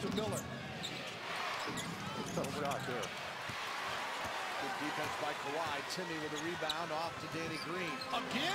to Miller. Tough shot there. Good defense by Kawhi. Timmy with a rebound off to Danny Green. Again?